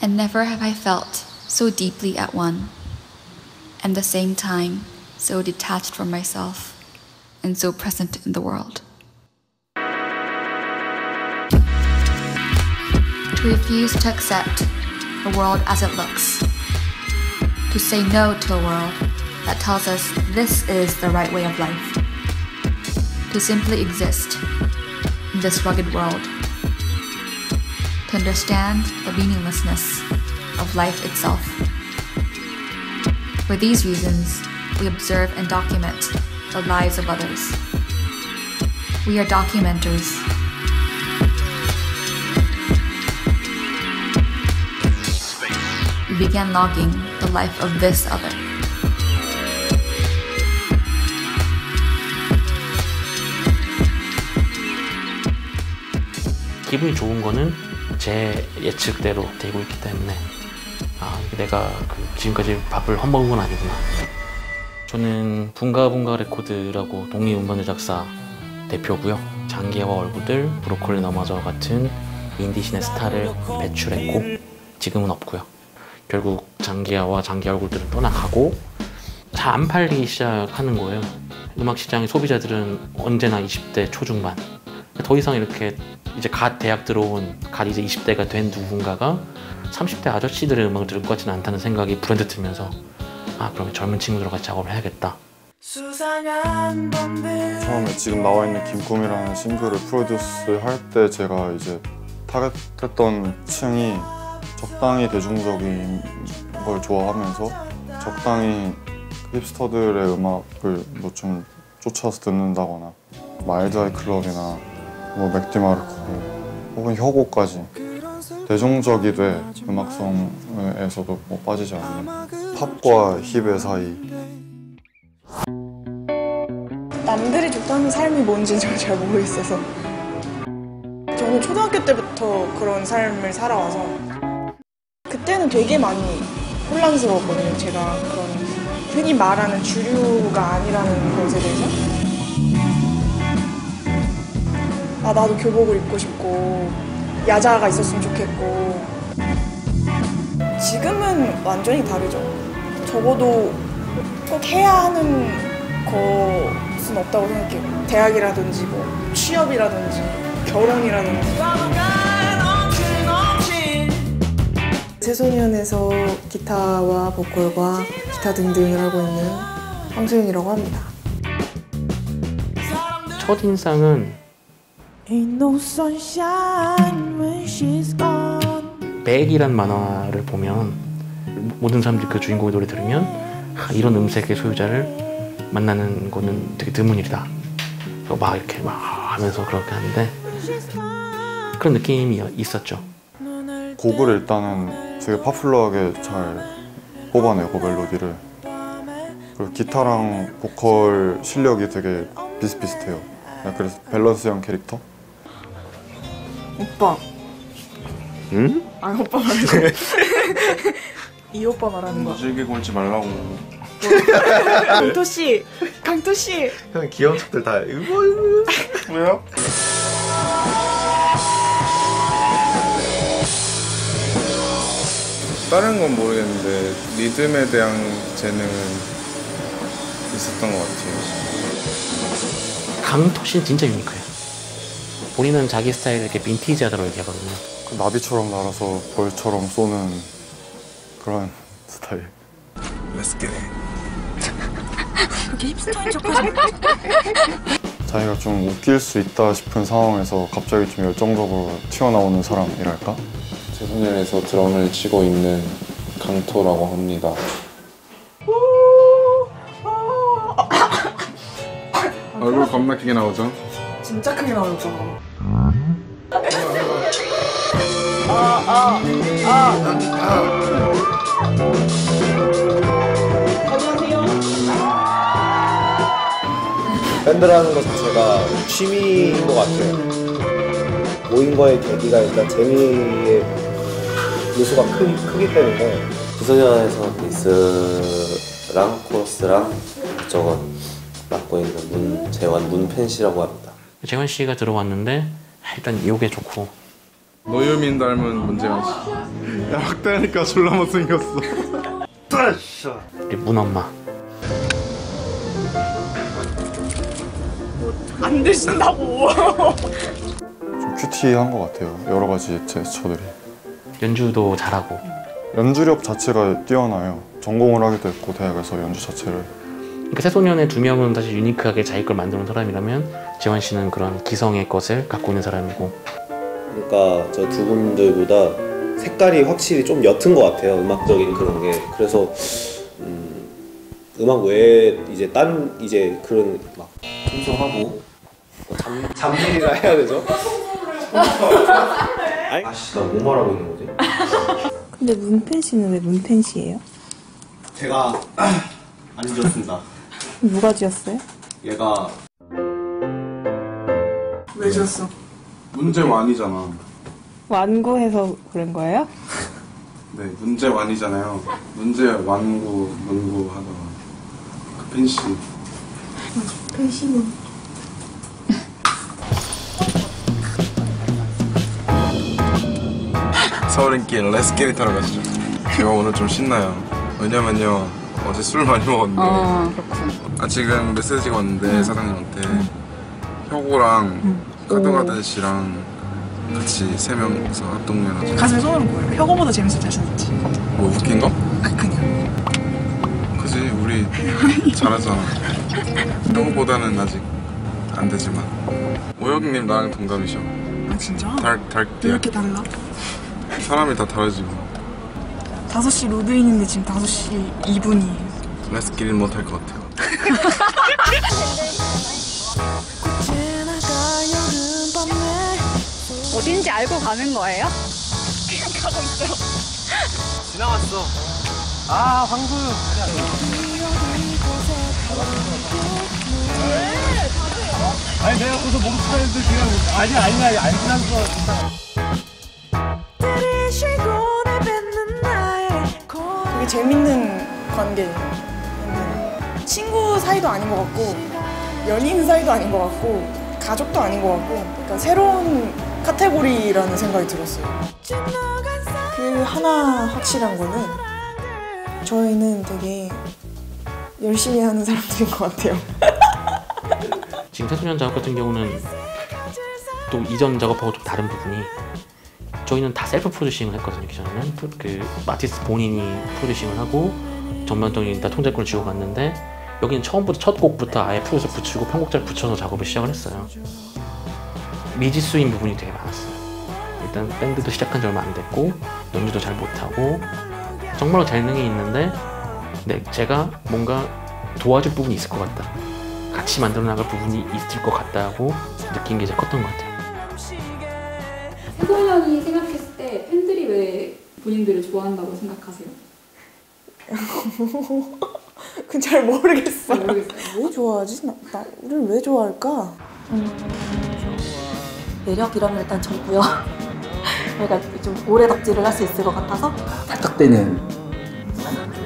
And never have I felt so deeply at one, and the same time so detached from myself and so present in the world. To refuse to accept the world as it looks. To say no to a world that tells us this is the right way of life. To simply exist in this rugged world To understand the meaninglessness of life itself. For these reasons, we observe and document the lives of others. We are documenters. We began logging the life of this other. 기분이 좋은 거는 제 예측대로 되고 있기 때문에 아 내가 그 지금까지 밥을 헛먹은 건 아니구나. 저는 붕가붕가 레코드라고 독립음반 제작사 대표고요. 장기하와 얼굴들 브로콜리너마저 같은 인디신의 스타를 배출했고 지금은 없고요. 결국 장기하와 장기 얼굴들은 떠나가고 잘 안 팔리기 시작하는 거예요. 음악 시장의 소비자들은 언제나 20대 초중반. 더 이상 이렇게 이제 갓 대학 들어온 갓 이제 20대가 된 누군가가 30대 아저씨들의 음악을 들을 것 같지는 않다는 생각이 불현듯 들면서 아 그러면 젊은 친구들과 같이 작업을 해야겠다. 처음에 지금 나와 있는 긴 꿈이라는 싱글을 produce 할 때 제가 이제 target했던 층이 적당히 대중적인 걸 좋아하면서 적당히 hipster들의 음악을 뭐 좀 쫓아서 듣는다거나 마일드아이 클럽이나 뭐 맥디마르코 혹은 혁오까지 대중적이 돼 음악성에서도 뭐 빠지지 않는 팝과 힙의 사이. 남들이 좋다는 삶이 뭔지 잘, 잘 모르겠어서. 저는 초등학교 때부터 그런 삶을 살아와서 그때는 되게 많이 혼란스러웠거든요 제가. 그런 흔히 말하는 주류가 아니라는 것에 대해서 아 나도 교복을 입고 싶고 야자가 있었으면 좋겠고 지금은 완전히 다르죠 적어도 꼭 해야 하는 것은 없다고 생각해요. 대학이라든지 뭐 취업이라든지 결혼이라든지. 새소년에서 기타와 보컬과 기타 등등을 하고 있는 황소윤이라고 합니다. 첫 인상은 Ain't no sunshine when she's gone. 백이란 만화를 보면 모든 사람들이 그 주인공의 노래 들으면 아, 이런 음색의 소유자를 만나는 거는 되게 드문 일이다. 막 이렇게 막 하면서 그렇게 하는데 그런 느낌이 있었죠. 곡을 일단은 되게 파퓰러하게 잘 뽑아내고 멜로디를. 그리고 기타랑 보컬 실력이 되게 비슷비슷해요. 그래서 밸런스형 캐릭터 오빠. 응? 아 오빠 말고. 이 오빠 말하는 거야. 길게 굴지 말라고 강토 씨, 강토 씨. 형 귀여운 척들 다 이거 왜요? 다른 건 모르겠는데 리듬에 대한 재능은 있었던 것 같아요. 강토신 진짜 유니크해요 본인은 자기 스타일을 이렇게 빈티지하다고 얘기하거든요 나비처럼 날아서 벌처럼 쏘는 그런 스타일 자기가 좀 웃길 수 있다 싶은 상황에서 갑자기 좀 열정적으로 튀어나오는 사람이랄까? 최소년에서 드럼을 치고 있는 강토라고 합니다. 얼굴 겁나 크게 나오죠? 진짜 크게 나오죠. 밴드라는 것 자체가 취미인 것 같아요. 모인 거의 계기가 일단 재미의 요소가 크, 크기 때문에 기소년에서 베이스랑 코러스랑 저것 맡고 있는 문재환 문펜 씨라고 합니다. 재환 씨가 들어왔는데 아, 일단 이게 좋고 노유민 닮은 문재환 씨. 야 확대하니까 졸라 못생겼어. 우리 문엄마 안 되신다고. 좀 큐티한 것 같아요. 여러 가지 제스처들이. 연주도 잘하고 연주력 자체가 뛰어나요. 전공을 하기도 했고 대학에서 연주 자체를. 그러니까 새소년의 두 명은 사실 유니크하게 자기 걸 만드는 사람이라면 재환 씨는 그런 기성의 것을 갖고 있는 사람이고 그러니까 저 두 분들보다 색깔이 확실히 좀 옅은 것 같아요. 음악적인 그런 게. 그래서 음, 음악 외에 이제 딴 이제 그런 막 청소하고 뭐잠 잠들이라 해야 되죠? 아씨 나뭐 말하고 있는 거지? 근데 문펜 씨는 왜 문펜 씨예요? 제가 안 지었습니다. 누가 지었어요? 얘가 왜 지었어? 문제 완이잖아. 완고해서 그런 거예요? 네, 문제 완이잖아요. 문제 완구 문구 하다가 그 펜씨. 서울인길 레스키리 타러 가시죠. 제가 오늘 좀 신나요. 왜냐면요 어제 술 많이 먹었는데 아 지금 메시지가 왔는데 사장님한테 혁오랑 카드가든 씨랑 같이 세 명이서 합동연합 가슴에 손을 보여요. 혁오보다 재밌을 자신 있지. 뭐 웃긴 거? 아, 그냥. 그지 우리 잘하잖아 형보다는 아직 안 되지만 오혁님 나랑 동갑이셔 아, 진짜? 달, 왜 달띠야 이렇게 달라? 사람이 다 다르지 뭐 5시 로드인인데 지금 5시 2분이에요. 레스끼리는 못할 것 같아요 알고 가는 거예요? 지나왔어. 아 황소유. 되게 재밌는 관계예요. 근데 친구 사이도 아닌 것 같고 연인 사이도 아닌 것 같고 가족도 아닌 것 같고 그러니까 새로운 카테고리라는 생각이 들었어요. 그 하나 확실한 거는 저희는 되게 열심히 하는 사람들인 것 같아요. 지금 새소년 작업 같은 경우는 또 이전 작업하고 좀 다른 부분이 저희는 다 self producing을 했거든요 기존에는 그- 그 아티스트 본인이 producing을 하고 전반적인 다 통제권을 쥐고 갔는데 여기는 처음부터 첫 곡부터 아예 프로듀서 붙이고 편곡자를 붙여서 작업을 시작을 했어요 미지수인 부분이 되게 많았어요 일단 밴드도 시작한 지 얼마 안 됐고 연주도 잘 못하고 정말로 재능이 있는데 네, 제가 뭔가 도와줄 부분이 있을 것 같다 같이 만들어 나갈 부분이 있을 것 같다고 느낀 게 제일 컸던 것 같아요 해소년이 생각했을 때 팬들이 왜 본인들을 좋아한다고 생각하세요? 그건 잘 모르겠어. 잘 모르겠어요. 뭐 좋아하지? 나, 나 우리를 왜 좋아할까? 매력이라면 일단 저고요. 그러니까 좀 오래 덕질을 할 수 있을 것 같아서 탈탁되는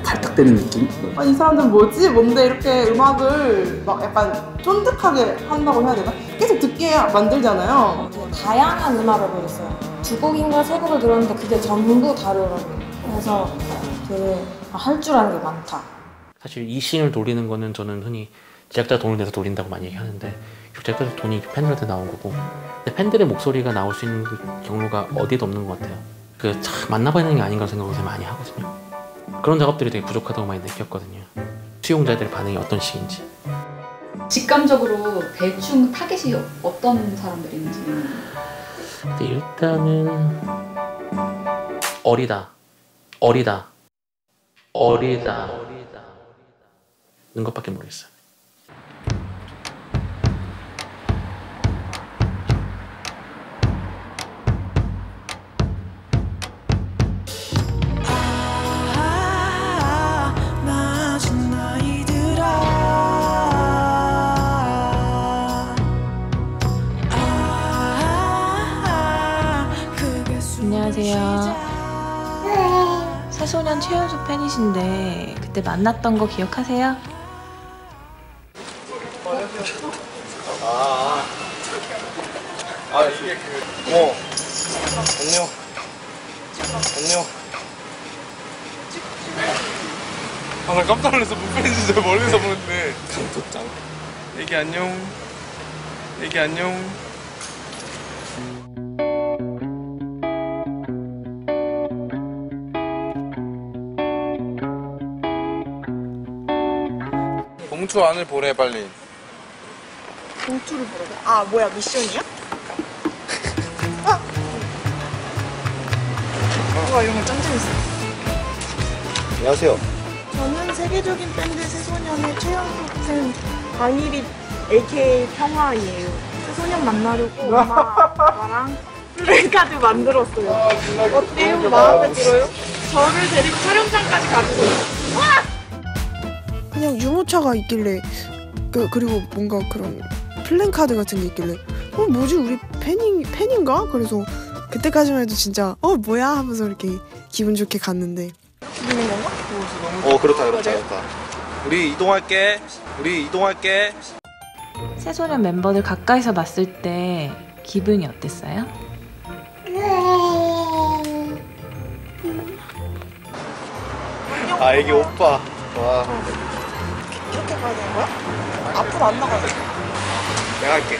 탈탁되는 느낌? 아니 이 사람들 뭐지? 뭔데 이렇게 음악을 막 약간 쫀득하게 한다고 해야 되나? 계속 듣게 만들잖아요. 다양한 음악을 보였어요. 두 곡인가 세 곡을 들었는데 그게 전부 다르더라고요. 그래서 되게 할 줄 아는 게 많다. 사실 이 씬을 돌리는 거는 저는 흔히 제작자 돈을 내서 돌린다고 많이 얘기하는데 제작자 돈이 팬들한테 나온 거고. 근데 팬들의 목소리가 나올 수 있는 그 경로가 어디에도 없는 것 같아요. 그 참 만나봐야 되는 게 아닌가 생각을 많이 하거든요. 그런 작업들이 되게 부족하다고 많이 느꼈거든요. 수용자들의 반응이 어떤 식인지. 직감적으로 대충 타겟이 어떤 사람들인지. 근데 일단은 어리다. 어리다. 어리다. 는 것밖에 모르겠어요. 새소년 최연수 팬이신데 그때 만났던 거 기억하세요? 아, 아, 이게 그, 어, 안녕. 안녕. 아, 나 깜짝 놀랐어. 무팬인지 저 멀리서 보는데. 감독장. 애기 안녕. 애기 안녕. 봉투 안을 보래 빨리. 봉투를 보라고? 아 뭐야 미션이야? 아! 와 이런 거 짱 재밌어 안녕하세요. 저는 세계적인 밴드 새소년의 최연소 팬 강일이 AKA 평화이에요 새소년 만나려고 엄마랑 플래카드 만들었어요 어때요? 마음에 들어요? 저를 데리고 촬영장까지 가지고 그냥 유모차가 있길래 그, 그리고 뭔가 그런 플랜카드 같은 게 있길래 어 뭐지 우리 팬인 팬인가 그래서 그때까지만 해도 진짜 어 뭐야 하면서 이렇게 기분 좋게 갔는데 있는 건가? 어 그렇다 그렇다 그렇다. 우리 이동할게. 우리 이동할게. 새소년 멤버들 가까이서 봤을 때 기분이 어땠어요? 아 애기 오빠. 와. 이렇게 가야 되는 거야? 앞으로 안 나가야 돼 내가 할게.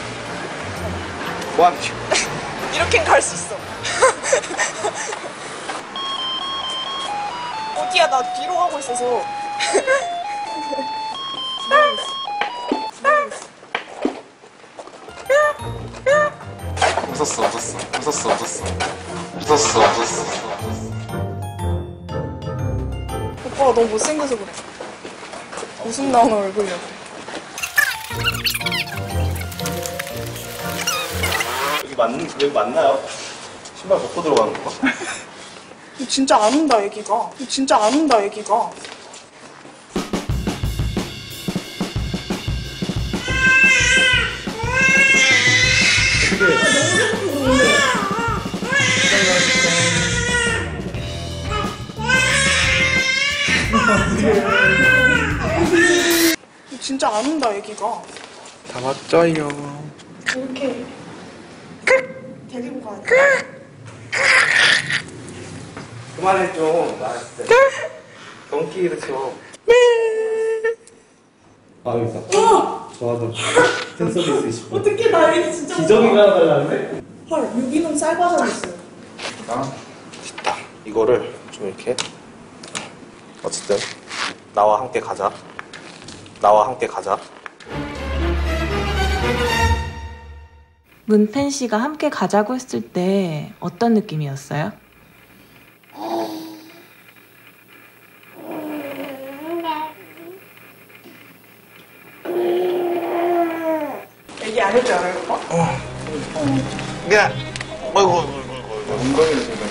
와. 이렇게는 갈수 있어 어디야 나 뒤로 가고 있어서 웃었어 웃었어 웃었어 웃었어 웃었어 웃었어. 오빠가 너무 못생겨서 그래 웃음 나오는 얼굴이야 여기 맞 여기 맞나요? 신발 벗고 들어가는 거? 진짜 안 온다 애기가 진짜 안 온다 애기가 진짜 안 온다 애기가 다 맞죠요. 이렇게 데리고 가야 돼 그만해 좀. 나한테. 경기를 쳐. 아 여기 있다. 좋아도 팬 서비스 20분. 어떻게 나 애기 진짜 기저귀가 달라는데? 헐 유기농 쌀과자 있어요 이거를 좀 이렇게 어쨌든 나와 함께 가자. 나와 함께 가자. 문팬 씨가 함께 가자고 했을 때 어떤 느낌이었어요? 애기 안할줄 알아요? 야. 어이구 어이구 어이구. 엉덩이를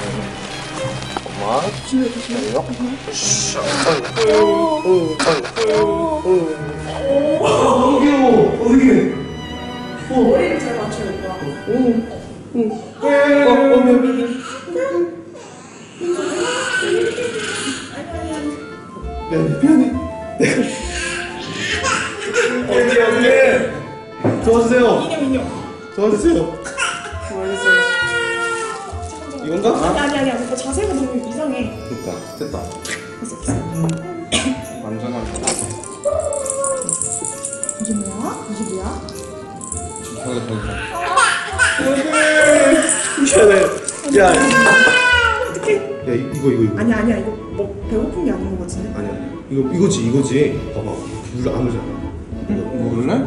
지금. 엄마. 기다려. 으쌰. 어이구. 어이구. 너무 귀여워. 어떻게? 머리를 잘 맞춰요 오빠 응. 응. 어, 어, 미안, 미안. 미안해, 미안해. 어떻게, 어떻게. 도와주세요. 인형 인형 도와주세요. 모르겠어요 이건가? 아니 아니 아니 오빠 자세가 너무 이상해 됐다, 됐다. 됐어 됐어 완전하게. 이게 뭐야? 이게 뭐야? 미안해. 야, 야, 이- 이거, 이거, 이거. 아니야 아니야 이거 뭐 배고픈 게 아닌 것 같은데 아니야. 이거, 이거지, 이거지. 봐봐. 물안 오잖아. 이거, 먹을래?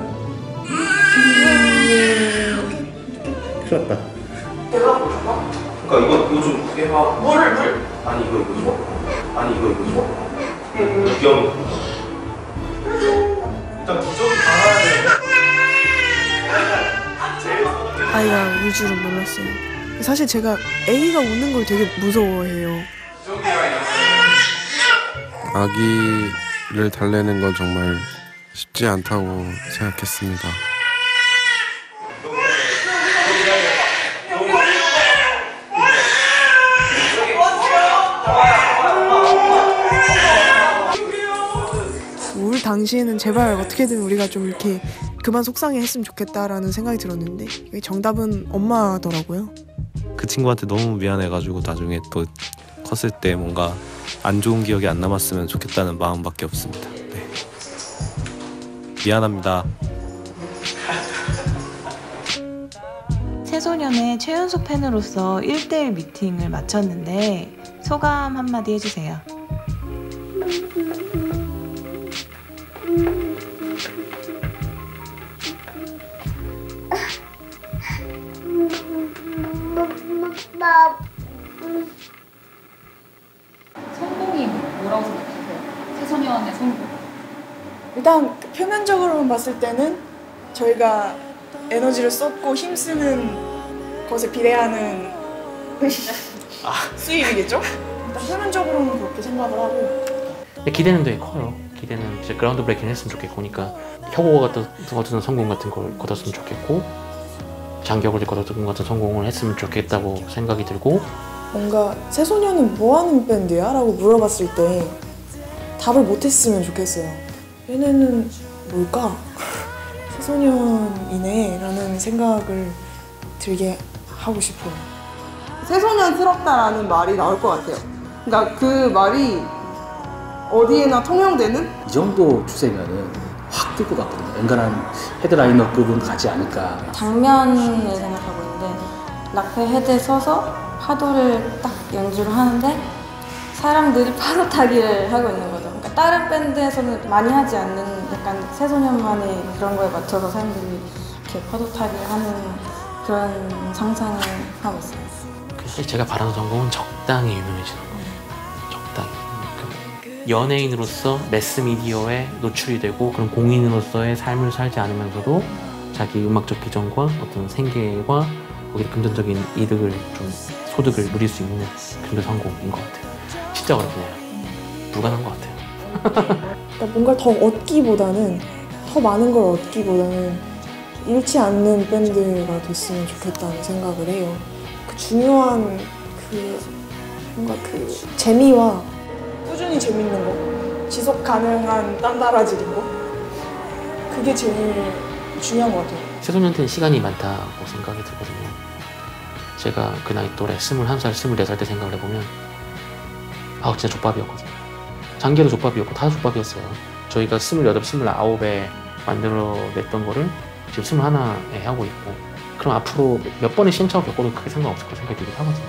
큰일 났다. 그니까 이거, 이거 좀 해봐. 뭐를 뭘? 아니, 이거, 이거 줘. 아니, 이거, 이거 줘. 귀여운 거. 일단 기저귀 달아야 돼. 아이가 울 줄은 몰랐어요. 사실 제가 A가 우는 걸 되게 무서워해요. 아기를 달래는 건 정말 쉽지 않다고 생각했습니다. 당시에는 제발 어떻게든 우리가 좀 이렇게 그만 속상해 했으면 좋겠다라는 생각이 들었는데 정답은 엄마더라고요. 그그 친구한테 너무 미안해가지고 나중에 또 컸을 때 뭔가 안 좋은 기억이 안 남았으면 좋겠다는 마음밖에 없습니다. 네. 미안합니다. 새소년의 최연소 팬으로서 1대1 미팅을 마쳤는데 소감 한마디 해주세요. 성공이 뭐라고 생각하세요? 새소년의 성공. 일단 표면적으로만 봤을 때는 저희가 에너지를 쏟고 힘쓰는 것에 비례하는 수입이겠죠? 일단 표면적으로는 그렇게 생각을 하고 기대는 되게 커요. 기대는 이제 그라운드 브레이킹 했으면 좋겠고, 그러니까 혁오가 같은 성공 같은 걸 거뒀으면 좋겠고, 장격을 거뒀던 같은 성공을 했으면 좋겠다고 생각이 들고, 뭔가 새소년은 뭐하는 밴드야? 라고 물어봤을 때 답을 못했으면 좋겠어요. 얘네는 뭘까? 새소년이네 라는 생각을 들게 하고 싶어요. 새소년스럽다라는 말이 나올 것 같아요. 그러니까 그 말이 어디에나 통용되는 이 정도 추세면은 확 뜰 것 같거든요. 엔간한 헤드라이너급은 가지 않을까. 장면을 생각하고 있는데 락페 헤드에 서서 파도를 딱 연주를 하는데 사람들이 파도 타기를 하고 있는 거죠. 그러니까 다른 밴드에서는 많이 하지 않는 약간 새소년만의 그런 거에 맞춰서 사람들이 이렇게 파도 타기를 하는 그런 상상을 하고 있어요. 사실 제가 바라는 성공은 적당히 유명해지는 거예요. 연예인으로서 매스미디어에 노출이 되고 그런 공인으로서의 삶을 살지 않으면서도 자기 음악적 비전과 어떤 생계와 거기에 금전적인 이득을 좀 소득을 누릴 수 있는 그런 게 성공인 것 같아요. 진짜 어렵네요. 불가능한 것 같아요. 그러니까 뭔가를 더 얻기보다는 더 많은 걸 얻기보다는 잃지 않는 밴드가 됐으면 좋겠다는 생각을 해요. 그 중요한 그 뭔가 그 재미와 꾸준히 재밌는 거, 지속 가능한 딴따라질인 거, 그게 제일 중요한 것 같아요. 새소년한테는 시간이 많다고 생각이 들거든요. 제가 그 나이 또래 21살, 24살 때 생각을 해보면 아 진짜 족밥이었거든요. 장기도 족밥이었고 다 족밥이었어요. 저희가 28, 29에 만들어냈던 거를 지금 21에 하고 있고 그럼 앞으로 몇 번의 시행착오 겪어도 크게 상관없을 거 생각이 들긴 하거든요.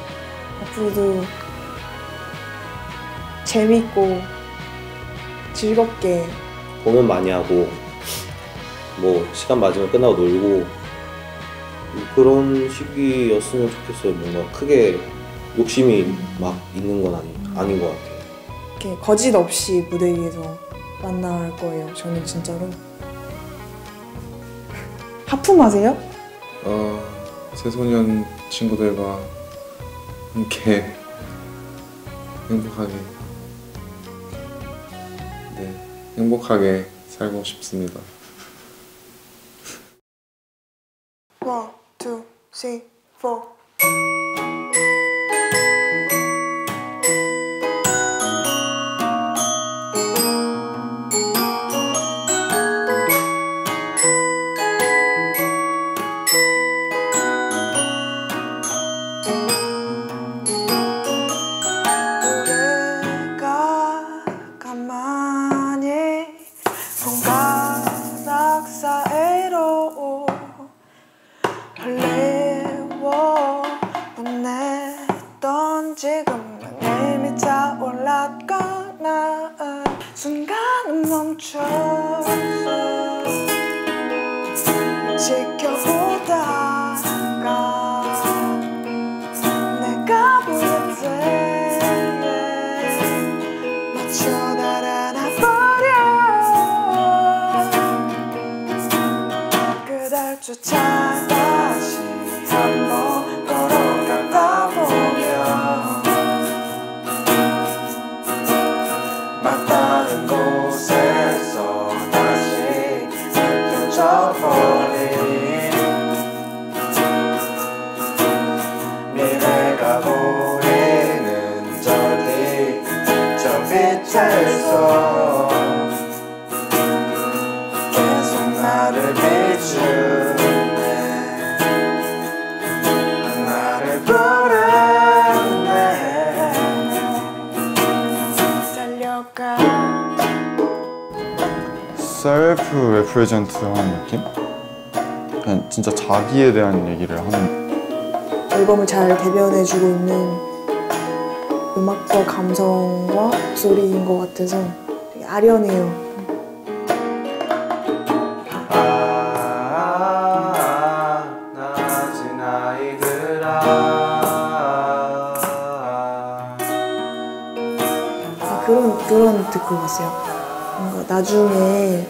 앞으로도 재밌고 즐겁게 공연 많이 하고 뭐 시간 맞으면 끝나고 놀고 그런 시기였으면 좋겠어요. 뭔가 크게 욕심이 막 있는 건 아니, 아닌 것 같아요. 이렇게 거짓 없이 무대 위에서 만날 거예요. 저는 진짜로. 하품하세요? 어, 새소년 친구들과 함께 행복하게 행복하게 살고 싶습니다. One, two, three, four. self represent 하는 느낌? 그냥 진짜 자기에 대한 얘기를 하는 앨범을 잘 대변해주고 있는 음악과 감성과 목소리인 것 같아서 되게 아련해요. 아이들아 그런 그런 듣고 갔어요. 뭔가 나중에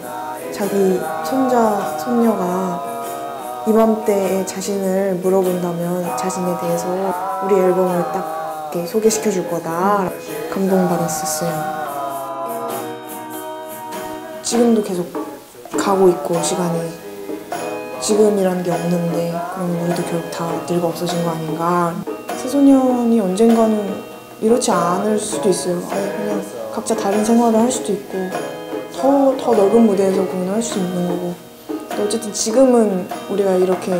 자기 손자 손녀가 이맘때에 자신을 물어본다면 자신에 대해서 우리 앨범을 딱 이렇게 소개시켜 줄 거다 감동받았었어요. 지금도 계속 가고 있고 시간이 지금이라는 게 없는데 그럼 우리도 결국 다 늙어 없어진 거 아닌가. 새소년이 언젠가는 이렇지 않을 수도 있어요. 그냥 각자 다른 생활을 할 수도 있고 더, 더 넓은 무대에서 공연할 수 있는 거고 어쨌든 지금은 우리가 이렇게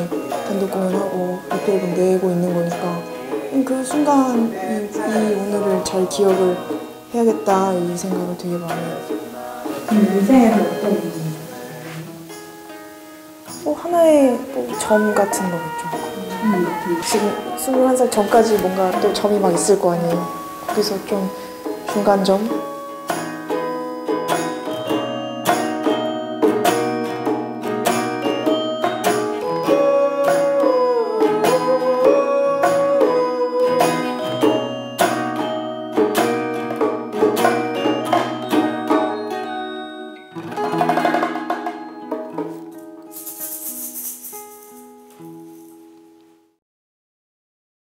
단독 공연하고 앨범 내고 있는 거니까 그 순간 이, 이 오늘을 잘 기억을 해야겠다 이 생각을 되게 많이 해요 인생에서 어떤 뭐 하나의 뭐 점 같은 거겠죠. 지금 21살 전까지 뭔가 또 점이 막 있을 거 아니에요. 거기서 좀 중간점